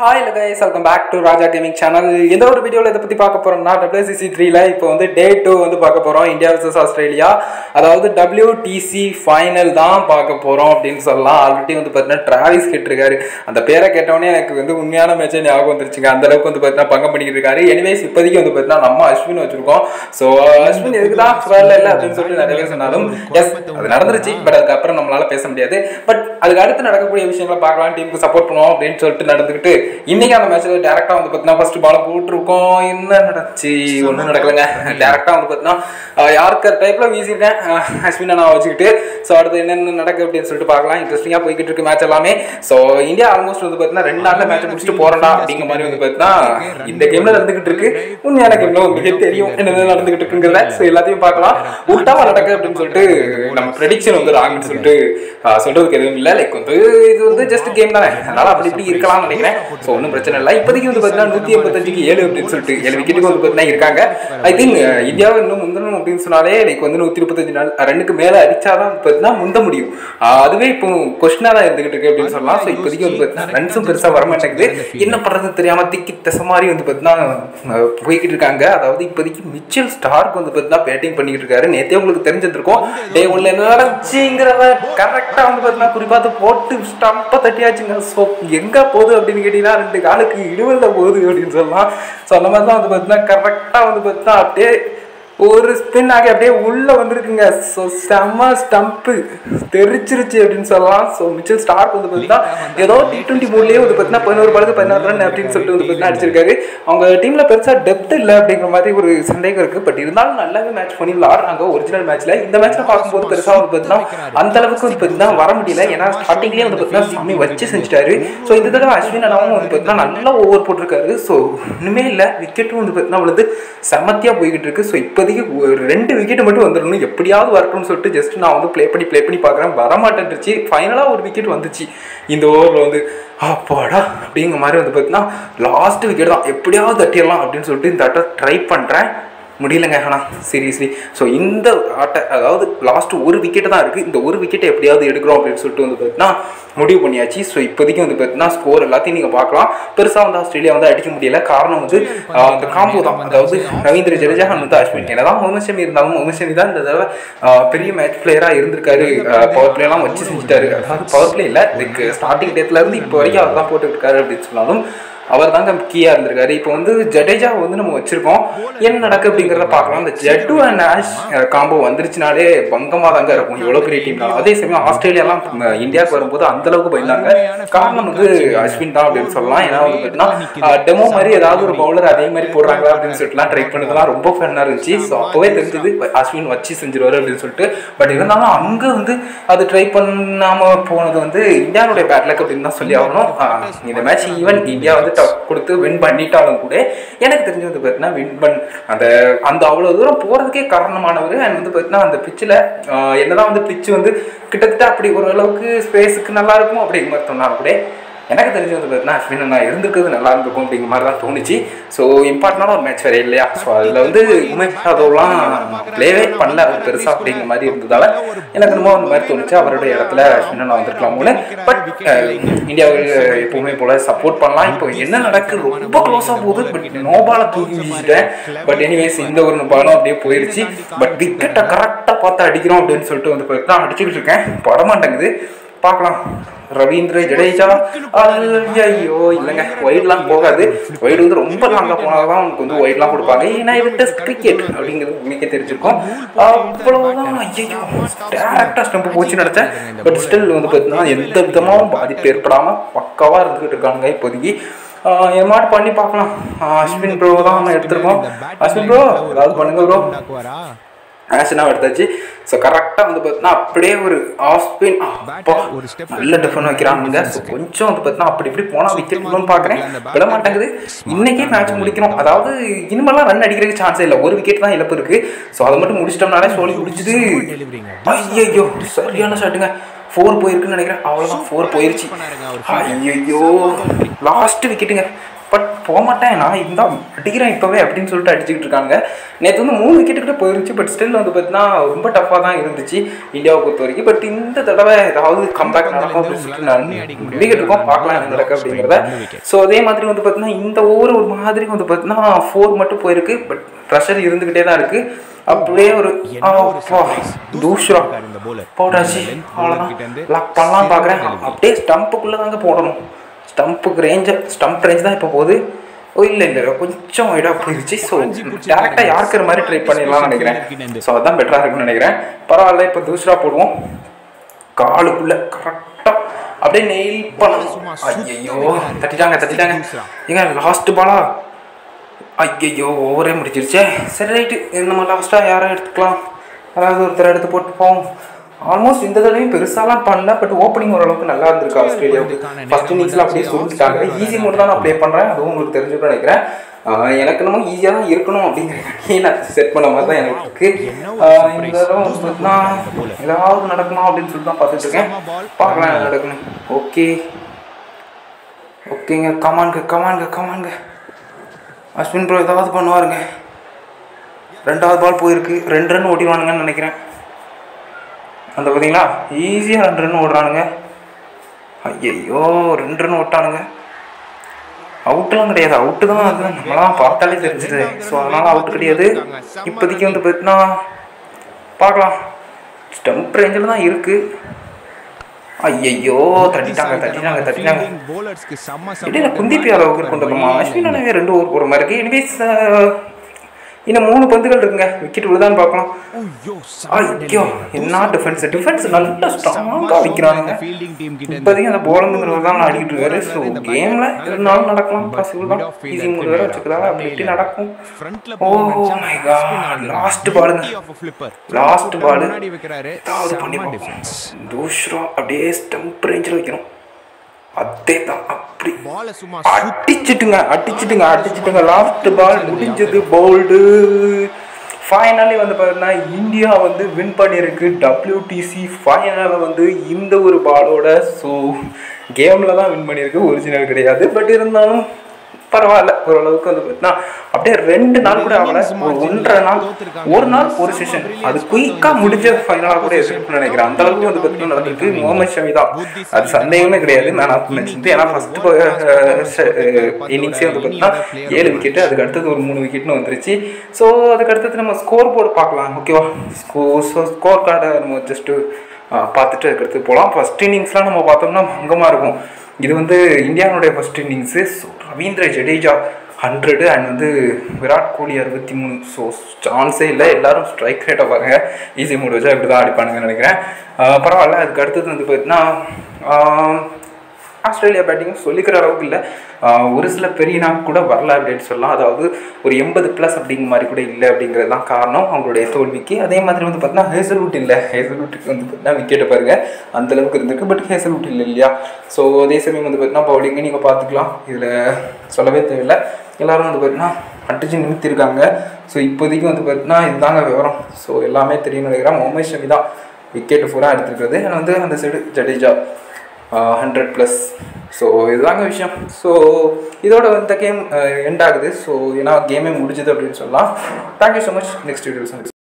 Hi guys welcome back to Raja gaming channel எந்த ஒரு வீடியோவில் இதை பற்றி பார்க்க போகிறோம்னா டபிள்யூசிசி த்ரீல இப்போ வந்து டே டூ வந்து பார்க்க போகிறோம் இந்தியா வர்சஸ் ஆஸ்திரேலியா அதாவது டபிள்யூடிசி ஃபைனல் தான் பார்க்க போகிறோம் அப்படின்னு சொல்லலாம். ஆல்ரெடி வந்து பார்த்தீங்கன்னா டிராவிஸ் கேட்டிருக்காரு. அந்த பேரை கேட்டவொடனே எனக்கு வந்து உண்மையான மேட்சே ஞாபகம் வந்துருச்சுங்க. அந்த அளவுக்கு வந்து பார்த்தீங்கன்னா பங்கம் பண்ணிக்கிட்டு இருக்காரு. எனிவேஸ் இப்போதைக்கு வந்து பார்த்தீங்கன்னா நம்ம அஸ்வின் வச்சிருக்கோம். ஸோ அஸ்வின் எதுக்கு தான் வரல இல்லை அப்படின்னு சொல்லிட்டு நிறைய பேர் சொன்னாலும் எஸ் அது நடந்துருச்சு. பட் அதுக்கப்புறம் நம்மளால பேச முடியாது. பட் அதுக்கு அடுத்து நடக்கக்கூடிய விஷயங்களை பார்க்கலாம். டீமுக்கு சப்போர்ட் பண்ணுவோம் அப்படின்னு சொல்லிட்டு நடந்துக்கிட்டு இன்னைக்கு அந்த மேட்ச்ல டேரக்டா வந்து பார்த்தீங்கன்னா ஃபர்ஸ்ட் பால் போட்டிருக்கோம். என்ன நடந்துச்சு? ஒன்றும் நடக்கலைங்க. டேரக்டா வந்து பார்த்தீங்கன்னா யாருக்கர் டைப்ல வீசியிருக்கேன்? அஸ்வினை நான் வச்சுக்கிட்டு. ஸோ அடுத்து என்னென்ன நடக்கு அப்படின்னு சொல்லிட்டு பார்க்கலாம். இன்ட்ரெஸ்டிங்காக போய்கிட்டு இருக்கு மேட்ச் எல்லாமே. ஸோ இந்தியா ஆல்மோஸ்ட் வந்து பார்த்தீங்கன்னா ரெண்டு நாளில் மேட்ச் முடிச்சுட்டு போறோம்டா அப்படிங்கிற மாதிரி வந்து பார்த்தீங்கன்னா இந்த கேம்ல நடந்துகிட்டு இருக்கு. உண்மையான கேம்ல உங்களுக்கு தெரியும் என்ன நடந்துகிட்டு இருக்குங்கிறத. ஸோ எல்லாத்தையும் பார்க்கலாம். உல்டாவா நடக்கு அப்படின்னு சொல்லிட்டு நம்ம ப்ரெடிக்ஷன் வந்து ராங்னு சொல்லிட்டு சொல்றதுக்கு எதுவும் இல்லை. லைக் வந்து இது வந்து ஜஸ்ட் கேம் தானே. அதனால அப்படி இப்படி இருக்கலாம்னு நினைக்கிறேன். ஸோ ஒன்றும் பிரச்சனை இல்லை. இப்போதைக்கு வந்து பார்த்தீங்கன்னா நூற்றி எண்பத்தஞ்சுக்கு ஏழு அப்படின்னு சொல்லிட்டு ஏழு விக்கெட்டுக்கு வந்து பார்த்தீங்கன்னா இருக்காங்க. ஐ திங்க் இந்தியாவை இன்னும் முந்தணும் அப்படின்னு சொன்னாலே லைக் வந்து நூற்றி முப்பத்தஞ்சு நாள் ரன்னுக்கு மேலே அடிச்சாதான் பார்த்தீங்கன்னா முந்த முடியும். அதுவே இப்போ கொஸ்டினாக தான் இருந்துகிட்டு இருக்கு அப்படின்னு சொல்லலாம். ஸோ இப்போதைக்கு வந்து பார்த்தீங்கன்னா ரன்ஸும் பெருசாக வர மாட்டேங்குது என்ன பண்ணுறது தெரியாம திக்கி திசை மாதிரி வந்து பார்த்தீங்கன்னா போய்கிட்டு இருக்காங்க. அதாவது இப்போதைக்கு மிச்சல் ஸ்டார்க் வந்து பார்த்தீங்கன்னா பேட்டிங் பண்ணிக்கிட்டு இருக்காரு. நேத்தே உங்களுக்கு தெரிஞ்சிருக்கும் டே ஒன்ல நடந்துச்சுங்கிறத கரெக்டாக வந்து பார்த்தீங்கன்னா குறிப்பாத்து போட்டு ஸ்டம்பை தட்டியாச்சுங்க. ஸோ எங்கே போகுது அப்படின்னு கேட்டிங்கன்னா ரெண்டு காலுக்கு இடுவல்ல போகுது அப்படின்னு சொல்லலாம். ஸோ அந்த மாதிரி தான் வந்து பார்த்தீங்கன்னா கரெக்டாக வந்து பார்த்தீங்கன்னா அப்படியே ஒரு ஸ்பின் ஆகி அப்படியே உள்ள வந்திருக்குங்க. ஸோ செம்ம ஸ்டம்ப்பு தெரிச்சிருச்சு அப்படின்னு சொல்லலாம். ஸோ மிச்சல் ஸ்டார்க் வந்து பார்த்தீங்கன்னா ஏதோ டி டுவெண்ட்டி மூணுலேயே வந்து பார்த்தீங்கன்னா பதினோரு பாலுக்கு பதினாறு ரன் அப்படின்னு சொல்லிட்டு வந்து பார்த்தீங்கன்னா அடிச்சிருக்காரு. அவங்க டீம்ல பெருசா டெப்த் இல்லை அப்படிங்கிற மாதிரி ஒரு சந்தேகம் இருக்கு. பட் இருந்தாலும் நல்லாவே மேட்ச் பண்ணி விளாடுறாங்க ஒரிஜினல் மேட்ச்ல இந்த மேட்ச்ல பார்க்கும்போது பெருசா வந்து பார்த்தீங்கன்னா அந்த அளவுக்கு வந்து பார்த்தீங்கன்னா வர முடியல. ஏன்னா ஸ்டார்டிங்லேயே வந்து பார்த்தீங்கன்னா சாமி வச்சு செஞ்சுட்டாரு. ஸோ இந்த தடவை அஸ்வின் அண்ணாவும் வந்து பார்த்தீங்கன்னா நல்லா ஓவர் போட்டிருக்காரு. ஸோ ஒன்றுமே இல்லை விக்கெட்டும் வந்து பார்த்தீங்கன்னா அவளுக்கு செம்மத்தியா போய்கிட்டு இருக்கு. ஸோ இப்போதைக்கு ஒரு ரெண்டு விக்கெட் மட்டும் வந்துடணும் எப்படியாவது வரட்டும்னு சொல்லிட்டு ஜஸ்ட் நான் வந்து ப்ளே பண்ணி ப்ளே பண்ணி பார்க்குறேன். வரமாட்டேன்ருச்சு. ஃபைனலாக ஒரு விக்கெட் வந்துச்சு. இந்த ஓவரில் வந்து அப்பாடா அப்படிங்கிற மாதிரி வந்து பார்த்தீங்கன்னா லாஸ்ட் விக்கெட் தான். எப்படியாவது தட்டிடலாம் அப்படின்னு சொல்லிட்டு இந்த ஆட்டை ட்ரை பண்ணுறேன் முடியலங்க ஆனால் சீரியஸ்லி ஸோ இந்த ஆட்டை அதாவது லாஸ்ட் ஒரு விக்கெட்டு தான் இருக்குது இந்த ஒரு விக்கெட்டை எப்படியாவது எடுக்கிறோம் அப்படின்னு சொல்லிட்டு வந்து பார்த்தீங்கன்னா முடிவு பண்ணியாச்சு. ஸோ இப்போதைக்கு வந்து பார்த்தீங்கன்னா ஸ்கோர் எல்லாத்தையும் நீங்கள் பார்க்கலாம். பெருசாக வந்து ஆஸ்திரேலியா வந்து அடிக்க முடியல. காரணம் வந்து இந்த காம்போ தான். அதாவது ரவீந்திர ஜடேஜா வந்து அஸ்வின். என்னதான் முகமது ஷமி இருந்தாலும் முகமது ஷமி தான் இந்த தடவை பெரிய மேட்ச் பிளேயராக இருந்திருக்காரு. பவர் பிளேலாம் வச்சு செஞ்சுட்டாரு. அதாவது பவர் பிளே இல்லை லைக் ஸ்டார்டிங் டேட்ல இருந்து இப்போ வரைக்கும் அவர் தான் போட்டுட்டு இருக்காரு அப்படின்னு சொன்னாலும் அவர் தாங்க கீயாக இருந்திருக்காரு. இப்போ வந்து ஜடேஜா வந்து நம்ம வச்சிருக்கோம். என்ன நடக்கு அப்படிங்கிறத பார்க்கலாம். இந்த ஜட்டு அண்ட் ஆஷ் காம்போ வந்துருச்சுனாலே பங்கமாக தாங்க இருக்கும். எவ்வளோ பெரிய டீம்னாலும் அதே சமயம் ஆஸ்திரேலியாலாம் இந்தியாவுக்கு வரும்போது அந்த அளவுக்கு பயந்தாங்க. காரணம் வந்து அஸ்வின் தான் அப்படின்னு சொல்லலாம். ஏன்னா வந்து பார்த்தீங்கன்னா டெமோ மாதிரி ஏதாவது ஒரு பவுலர் அதே மாதிரி போடுறாங்களா அப்படின்னு சொல்லிட்டுலாம் ட்ரை பண்ணதெல்லாம் ரொம்ப ஃபன்னாக இருந்துச்சு. ஸோ அப்போவே தெரிஞ்சது அஸ்வின் வச்சு செஞ்சிருவாரு அப்படின்னு சொல்லிட்டு. பட் இருந்தாலும் அங்கே வந்து அது ட்ரை பண்ணாமல் போனது வந்து இந்தியாவுடைய பேட்லக் அப்படின்னு தான் சொல்லி ஆகணும். இந்த மேட்ச் ஈவன் இந்தியா வந்து டப் கொடுத்து வின் பண்ணிட்டாலும் கூட எனக்கு தெரிஞ்சு வந்து பார்த்தீங்கன்னா வின் பண் அந்த அந்த அவ்வளோ தூரம் போகிறதுக்கே காரணமானவர். அண்ட் வந்து பார்த்தீங்கன்னா அந்த பிச்சில் என்னதான் வந்து பிச்சு வந்து கிட்டத்தட்ட அப்படி ஓரளவுக்கு ஸ்பேஸுக்கு நல்லா இருக்கும் அப்படிங்கிற மாதிரி சொன்னாலும் கூட எனக்கு தெரிஞ்சு வந்து பார்த்தீங்கன்னா அஸ்வின் நான் இருந்திருக்கிறது நல்லா இருந்திருக்கும் அப்படிங்கிற மாதிரி தான் தோணுச்சு. ஸோ இம்பார்ட்டண்டான ஒரு மேட்ச் வேறு இல்லையா? ஸோ அதில் வந்து உமேஷ் யாதவ்லாம் ப்ளேவே பண்ணல அவர் பெருசாக அப்படிங்கிற மாதிரி இருந்ததால் எனக்கு ரொம்ப அந்த மாதிரி தோணுச்சு. அவருடைய இடத்துல அஸ்வின் வந்திருக்கலாம் போல பட் இந்தியாவுக்கு எப்பவுமே போல சப்போர்ட் பண்ணலாம். இப்போ என்ன நடக்குது ரொம்ப க்ளோஸாக போகுது. பட் நோபால தூக்கி வீசிட்டேன். பட் எனிவேஸ் இந்த ஒரு பாலும் அப்படியே போயிடுச்சு பட் விக்கெட்டை கரெக்டாக பார்த்து அடிக்கிறோம் அப்படின்னு சொல்லிட்டு வந்து பார்த்தா அடிச்சுக்கிட்டு இருக்கேன். பட மாட்டேங்குது பார்க்கலாம். ரவீந்திர ஜடேஜா. ஐயோ இல்லைங்க ஒயிட்லாம் போகாது. ஒயிட் வந்து ரொம்ப லாங்காக போனால் தான் உனக்கு வந்து ஒயிட்லாம் கொடுப்பாங்க. ஏன்னா இது டெஸ்ட் கிரிக்கெட் அப்படிங்கிறது உங்களுக்கே தெரிஞ்சிருக்கும். அவ்வளோதான் ஐயோ டேரக்டாக ஸ்டெம்பு போச்சு நினச்சேன். பட் ஸ்டில் வந்து பார்த்தீங்கன்னா எந்த விதமாகவும் பாதிப்பு ஏற்படாமல் பக்காவாக இருந்துக்கிட்டு இருக்காங்க இப்போதைக்கு. என் மாட்டு பண்ணி பார்க்கலாம். அஸ்வின் ப்ரோ தான் நம்ம எடுத்திருக்கோம். அஸ்வின் ப்ரோ ஏதாவது பண்ணுங்க ப்ரோ ஆக்ஷனாக எடுத்தாச்சு. ஸோ கரெக்டாக வந்து பார்த்தீங்கன்னா அப்படியே ஒரு ஆஃப் ஸ்பின் அப்பா நல்ல டிஃபன் வைக்கிறாங்க. ஸோ கொஞ்சம் வந்து பார்த்தீங்கன்னா அப்படி இப்படி போனால் விக்கெட் பார்க்குறேன் விட மாட்டேங்குது. இன்னைக்கே மேட்ச் முடிக்கணும். அதாவது இனிமேலாம் ரன் அடிக்கிறதுக்கு சான்ஸே இல்லை. ஒரு விக்கெட் தான் இழப்பு இருக்குது ஸோ அதை மட்டும் முடிச்சிட்டோம்னாலே சோழி முடிச்சுது ஐயோ சரியான ஷாட்டுங்க ஃபோர் போயிருக்குன்னு நினைக்கிறேன். அவ்வளோதான் ஃபோர் போயிருச்சு. ஐயோ லாஸ்ட் விக்கெட்டுங்க பட் போக மாட்டேன் நான் இந்த அடிக்கிறேன் இப்போவே அப்படின்னு சொல்லிட்டு அடிச்சுக்கிட்டு இருக்காங்க. நேற்று வந்து மூணு விக்கெட்டு கிட்ட போயிருந்துச்சு. பட் ஸ்டில் வந்து பார்த்தீங்கன்னா ரொம்ப டஃப்பாக தான் இருந்துச்சு இந்தியாவை பொறுத்த வரைக்கும். பட் இந்த தடவை ஏதாவது கம்பேக் நடக்கும் அப்படின்னு சொல்லிட்டு நான் விக்கெட் இருக்கும் பார்க்கலாம் என்ன நடக்கு அப்படிங்கிறத. ஸோ அதே மாதிரி வந்து பார்த்தீங்கன்னா இந்த ஓவர் ஒரு மாதிரி வந்து பார்த்தீங்கன்னா ஃபோர் மட்டும் போயிருக்கு. பட் ப்ரெஷர் இருந்துக்கிட்டே தான் இருக்குது அப்படியே ஒரு தூஷ்ரா போட்டாச்சு. அவ்வளோதான் பண்ணலாம் பார்க்குறேன். அப்படியே ஸ்டம்புக்குள்ளே தாங்க போடணும். ஸ்டம்புக்கு ரேஞ்சு ஸ்டம்ப் ரேஞ்ச் தான் இப்போ போகுது. ஓ இல்லை இல்லை கொஞ்சம் இதாக போயிடுச்சு ஸோ டேரெக்டாக யாருக்கிற மாதிரி ட்ரை பண்ணிடலாம்னு நினைக்கிறேன். ஸோ அதான் பெட்டராக இருக்கும்னு நினைக்கிறேன். பரவாயில்ல இப்போ தூஷ்ரா போடுவோம். காலுக்குள்ளே கரெக்டாக அப்படியே நெயில் பண்ணணும் ஐயோ தட்டிட்டாங்க தட்டிட்டாங்க. ஏங்க லாஸ்ட் பாலா ஐயையோ ஓவரே முடிச்சிருச்சே சரி ரைட்டு நம்ம லாஸ்ட்டாக யாரை எடுத்துக்கலாம். அதாவது ஒருத்தர் எடுத்து போட்டு போவோம் ஆல்மோஸ்ட் இந்த தடவையும் பெருசாலாம் பண்ணல பட் ஓப்பனிங் ஓரளவுக்கு நல்லா இருந்திருக்கு ஆஸ்திரேலியாவுக்கு ஃபர்ஸ்ட் இன்னிங்ஸில் அப்படியே சொல்லிட்டாங்க ஈஸி மோட் தான் நான் ப்ளே பண்ணுறேன் அதுவும் உங்களுக்கு தெரிஞ்சுக்கணும்னு நினைக்கிறேன். எனக்கு நம்ம ஈஸியாக தான் இருக்கணும் அப்படிங்கிற நான் செட் பண்ண மாதிரி தான் எனக்கு இருக்கு. ஆஹ் இந்த தடவை பார்த்தீங்கன்னா ஏதாவது நடக்கணும் அப்படின்னு சொல்லிட்டு தான் பார்த்துட்டு இருக்கேன். பார்க்கலாம் என்ன நடக்கணும் ஓகே ஓகேங்க கமான்ங்க கமான்ங்க கமான்ங்க அஸ்வின் ப்ரோ ஏதாவது பண்ணுவாருங்க. ரெண்டாவது பால் போயிருக்கு. ரெண்டு ரன் ஓட்டிடுவானுங்கன்னு நினைக்கிறேன். அந்த பார்த்தீங்களா ஈஸியாக ரெண்டு ரன் ஓடுறானுங்க. ஐயையோ ரெண்டு ரன் ஓட்டானுங்க. அவுட்லாம் கிடையாது. அவுட்டு தான் அது. நம்மளாம் பார்த்தாலே தெரிஞ்சுது. ஸோ அதனால் அவுட் கிடையாது. இப்போதைக்கு வந்து பார்த்தீங்கன்னா பார்க்கலாம். ஸ்டம்ப் ரேஞ்சில் தான் இருக்குது ஐயையோ தட்டிட்டாங்க தட்டிட்டாங்க தட்டிட்டாங்க. இடையில குந்திப்பி அளவுக்கு கொண்டு வரணுமா அஸ்வினானவே ரெண்டு ஓவர் போகிற மாதிரி இருக்கு. எனிவேஸ் இன்னும் மூணு பந்துகள் இருக்குங்க. விக்கெட் விழுதான்னு பார்க்கலாம் ஐயோ என்ன டிஃபென்ஸ் டிஃபென்ஸ் நல்லா ஸ்ட்ராங்காக வைக்கிறானுங்க. இப்போதைக்கு அந்த போலந்துங்கிறது தான் ஆடிக்கிட்டு இருக்காரு. ஸோ கேமில் இருந்தாலும் நடக்கலாம். பாசிபிள் தான். ஈஸி மூணு வேறு வச்சுக்கிறாங்க அப்படி நடக்கும். ஓ மை காட் லாஸ்ட் பாலுங்க லாஸ்ட் பால் ஏதாவது பண்ணி தூஷ்ரா அப்படியே ஸ்டம்ப் ரேஞ்சில் வைக்கணும். அதே தான் அப்படி அடிச்சிட்டுங்க அடிச்சிட்டுங்க அடிச்சிட்டுங்க. லாஸ்ட் பால் முடிஞ்சது போல்டு ஃபைனலி வந்து பார்த்தீங்கன்னா இந்தியா வந்து வின் பண்ணியிருக்கு. டபிள்யூடிசி ஃபைனலில் வந்து இந்த ஒரு பாலோட ஸோ கேமில் தான் வின் பண்ணியிருக்கு. ஒரிஜினல் கிடையாது. பட் இருந்தாலும் பரவாயில்ல ஓரளவுக்கு வந்து பார்த்தீங்கன்னா அப்படியே ரெண்டு நாள் கூட ஆகல ஒரு ஒன்றரை நாள் ஒரு நாள் ஒரு செஷன் அது குயிக்காக முடிஞ்ச ஃபைனலாக கூட எதிர்ப்பு நினைக்கிறேன். அந்த அளவுக்கு வந்து பார்த்தீங்கன்னா நடந்திருக்கு முகமது ஷமி தான். அது சந்தேகமே கிடையாது நான் அப்போ நினச்சிட்டு ஏன்னா ஃபஸ்ட்டு இன்னிங்ஸே வந்து பார்த்தீங்கன்னா ஏழு விக்கெட்டு அதுக்கு அடுத்தது ஒரு மூணு விக்கெட்னு வந்துருச்சு. ஸோ அதுக்கு அடுத்தது நம்ம ஸ்கோர் போர்டு பார்க்கலாம் ஓகேவா ஸ்கோ ஸோ ஸ்கோர் கார்டை நம்ம ஜஸ்ட்டு பார்த்துட்டு அதுக்கடுத்து போகலாம் ஃபஸ்ட் இன்னிங்ஸ்லாம் நம்ம பார்த்தோம்னா பங்கமாக இருக்கும். இது வந்து இந்தியாவுடைய first innings so Ravindra Jadeja hundred and வந்து விராட் கோலி அறுபத்தி மூணு. ஸோ சான்ஸே இல்லை. எல்லாரும் ஸ்ட்ரைக் ரேட்டை பாருங்க. ஈஸி மூடு வச்சா இப்படி தான் அடிப்பானுங்கன்னு நினைக்கிறேன் பரவாயில்ல. அதுக்கு அடுத்தது வந்து பார்த்தீங்கன்னா ஆஸ்திரேலியா பேட்டிங் சொல்லிக்கிற அளவுக்கு இல்லை. ஒரு சில பெரிய நாள் கூட வரல அப்படின்னு சொல்லலாம். அதாவது ஒரு எண்பது ப்ளஸ் அப்படிங்கிற மாதிரி கூட இல்லை அப்படிங்கிறது தான் காரணம். அவங்களுடைய தோல்விக்கு. அதே மாதிரி வந்து பார்த்தீங்கன்னா ஹேசல்வுட் இல்லை. ஹேசல்வுட்டுக்கு வந்து பார்த்தீங்கன்னா விக்கெட்டை பாருங்கள் அந்த அளவுக்கு இருந்திருக்கு. பட் ஹேசல்வுட் இல்லை இல்லையா? ஸோ அதே சமயம் வந்து பார்த்தீங்கன்னா பவுலிங்கை நீங்கள் பார்த்துக்கலாம் இதில் சொல்லவே தேவையில்லை. எல்லோரும் வந்து பார்த்தீங்கன்னா அடிச்சு நிமித்திருக்காங்க ஸோ இப்போதைக்கு வந்து பார்த்தீங்கன்னா இதுதாங்க விவரம். ஸோ எல்லாமே தெரியும்னு நினைக்கிறேன். முகமது ஷமி தான் விக்கெட்டு ஃபுல்லாக எடுத்துருக்கிறது. ஆனால் வந்து அந்த side Jadeja. Hundred plus so இதுதாங்க விஷயம். ஸோ இதோட இந்த கேம் எண்ட் ஆகுது. ஸோ ஏன்னா கேமே முடிஞ்சது அப்படின்னு சொல்லலாம். Thank you so much next videos